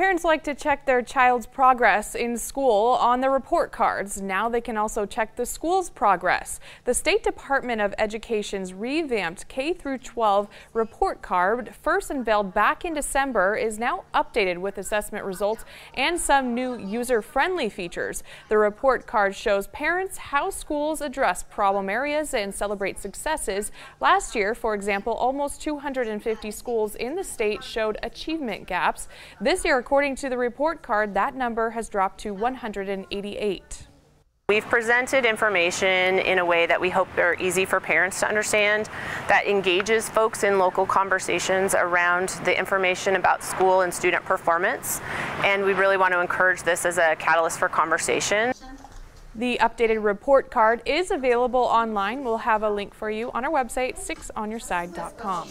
Parents like to check their child's progress in school on their report cards. Now they can also check the school's progress. The State Department of Education's revamped K through 12 report card, first unveiled back in December, is now updated with assessment results and some new user-friendly features. The report card shows parents how schools address problem areas and celebrate successes. Last year, for example, almost 250 schools in the state showed achievement gaps. This year, According to the report card, that number has dropped to 188. We've presented information in a way that we hope are easy for parents to understand, that engages folks in local conversations around the information about school and student performance. And we really want to encourage this as a catalyst for conversation. The updated report card is available online. We'll have a link for you on our website, 6onyourside.com.